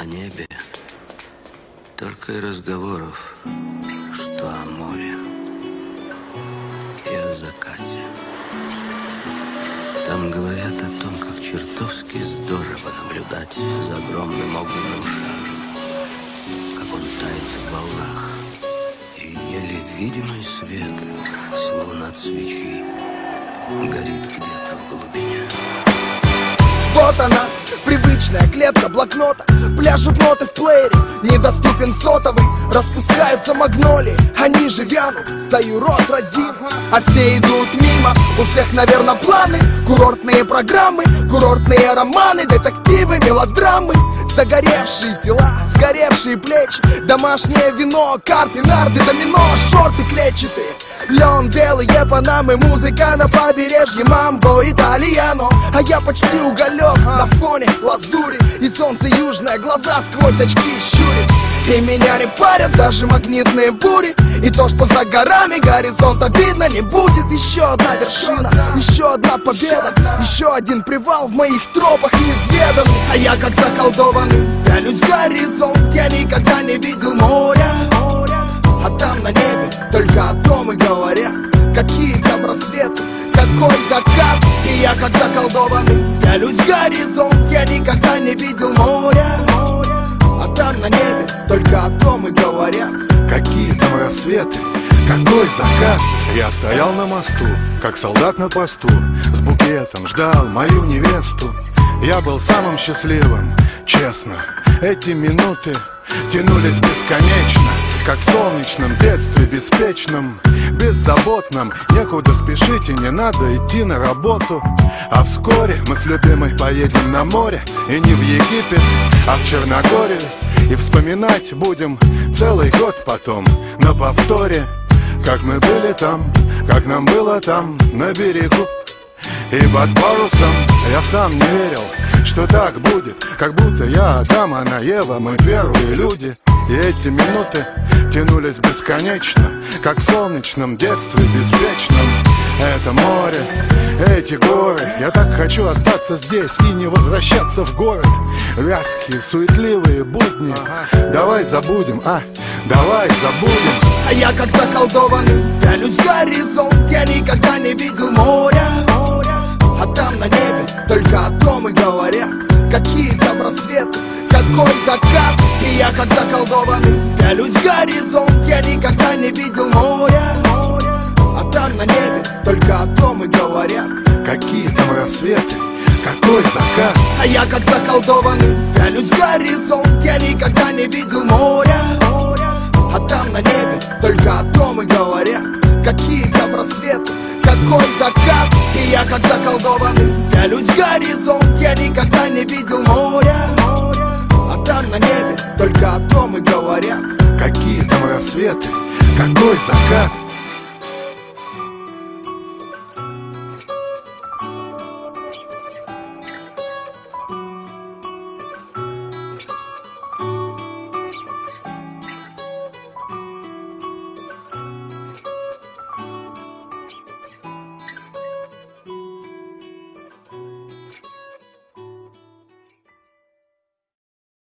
о небе. Только и разговоров, что о море И о закате. Там говорят о том, как чертовски здорово наблюдать За огромным огненным шаром Как он тает в волнах И еле видимый свет, словно от свечи Горит где-то в глубине. Вот она, Привычная клетка блокнота. Пляшут ноты в плеере Недоступен сотовый. Распускаются магнолии Они же вянут. Стою рот разин А все идут мимо. У всех, наверное, планы. Курортные программы Курортные романы Детективы, мелодрамы Загоревшие тела Сгоревшие плечи Домашнее вино Карты, нарды, домино Шорты клетчатые. Леон, белые панамы, музыка на побережье Мамбо, итальяно. А я почти уголек на фоне лазури И солнце южное, глаза сквозь очки щурит И меня не парят даже магнитные бури. И то, что за горами горизонта видно не будет Еще одна вершина, еще одна победа Еще один привал в моих тропах неизведанный А я как заколдованный пялюсь в горизонт Я никогда не видел моря. А там на небе только о том и говорят Какие там рассветы, какой закат. И я как заколдованный пялюсь в горизонт Я никогда не видел моря. А там на небе только о том и говорят Какие там рассветы, какой закат. Я стоял на мосту, как солдат на посту С букетом ждал мою невесту. Я был самым счастливым, честно. Эти минуты тянулись бесконечно как в солнечном детстве, беспечном, беззаботном. Некуда спешить и не надо идти на работу. А вскоре мы с любимой поедем на море И не в Египет, а в Черногорию И вспоминать будем целый год потом На повторе, как мы были там Как нам было там на берегу. И под парусом я сам не верил, что так будет Как будто я Адам, она Ева, мы первые люди. И эти минуты тянулись бесконечно Как в солнечном детстве беспечном Это море, эти горы. Я так хочу остаться здесь и не возвращаться в город. Вязкие, суетливые будни. Давай забудем, а, давай забудем. А я как заколдованный пялюсь в горизонт. Я никогда не видел моря. А там на небе только о том и говорят. Какие там рассветы, какой закат. И я как заколдованный пялюсь в горизонт только о том и говорят Какие там рассветы, какой закат. А я как заколдованный пялюсь в горизонт Я никогда не видел моря. А там на небе только о том и говорят Какие там рассветы, какой закат. И я как заколдованный пялюсь в горизонт Я никогда не видел моря. А там на небе только о том и говорят Какие там рассветы, какой закат